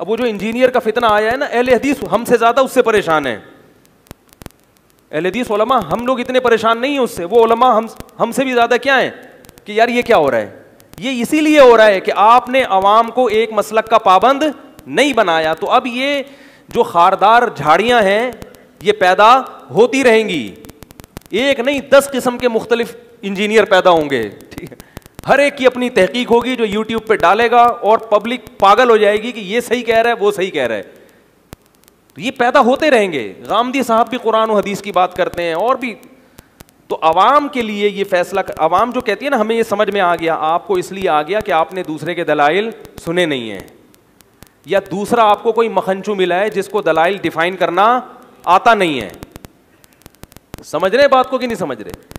अब वो जो इंजीनियर का फितना आया है ना अहले हदीस हमसे ज्यादा उससे परेशान है अहले हदीस उलमा हम लोग इतने परेशान नहीं है उससे वो उलमा हम हमसे भी ज्यादा क्या है कि यार ये क्या हो रहा है ये इसीलिए हो रहा है कि आपने अवाम को एक मसलक का पाबंद नहीं बनाया तो अब ये जो खारदार झाड़ियां हैं ये पैदा होती रहेंगी। एक नहीं, दस किस्म के मुख्तलिफ़ इंजीनियर पैदा होंगे। ठीक है? हर एक की अपनी तहकीक होगी जो यूट्यूब पे डालेगा और पब्लिक पागल हो जाएगी कि ये सही कह रहा है, वो सही कह रहा है। तो ये पैदा होते रहेंगे। गामदी साहब भी कुरान और हदीस की बात करते हैं और भी। तो आवाम के लिए ये फैसला आवाम जो कहती है ना, हमें ये समझ में आ गया, आपको इसलिए आ गया कि आपने दूसरे के दलाइल सुने नहीं हैं। या दूसरा आपको कोई मखनचू मिला है जिसको दलाइल डिफाइन करना आता नहीं है। समझ रहे बात को कि नहीं समझ रहे?